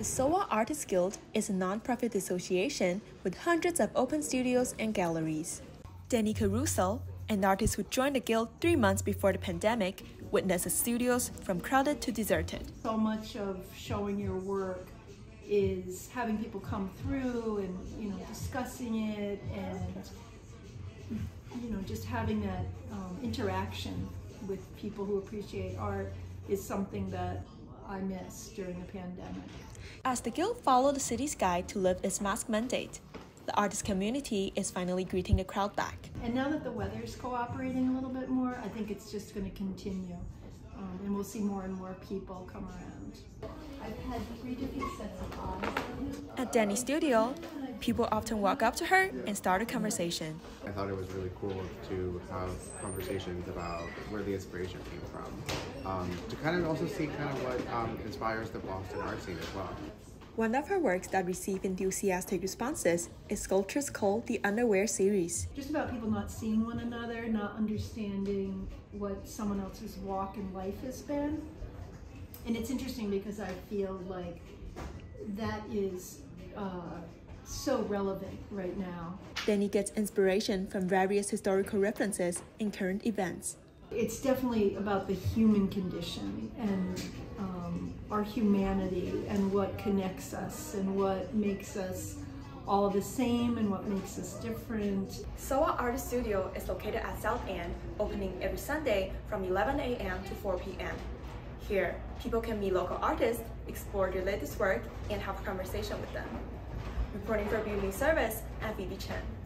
The SoWa Artists Guild is a non-profit association with hundreds of open studios and galleries. Danny Caruso, an artist who joined the guild three months before the pandemic, witnessed the studios from crowded to deserted. So much of showing your work is having people come through and you know discussing it and you know just having that um, interaction with people who appreciate art is something that I miss during the pandemic. As the guild followed the city's guide to lift its mask mandate, the artist community is finally greeting the crowd back. And now that the weather is cooperating a little bit more, I think it's just going to continue. Um, and we'll see more and more people come around. I've had three different sets of eyes. At Danny's studio, people often walk up to her and start a conversation. I thought it was really cool to have conversations about where the inspiration came from. Um, to kind of also see kind of what um, inspires the Boston art scene as well. One of her works that received enthusiastic responses is sculptures called the Underwear series. Just about people not seeing one another, not understanding what someone else's walk in life has been. And it's interesting because I feel like that is uh, so relevant right now. Danny gets inspiration from various historical references and current events. It's definitely about the human condition and um, our humanity and what connects us and what makes us all the same and what makes us different. SoWa Artist Studio is located at South End, opening every Sunday from 11 a.m. to 4 p.m. Here, people can meet local artists, explore their latest work, and have a conversation with them. Reporting for Beauty Service, I'm Phoebe Chen.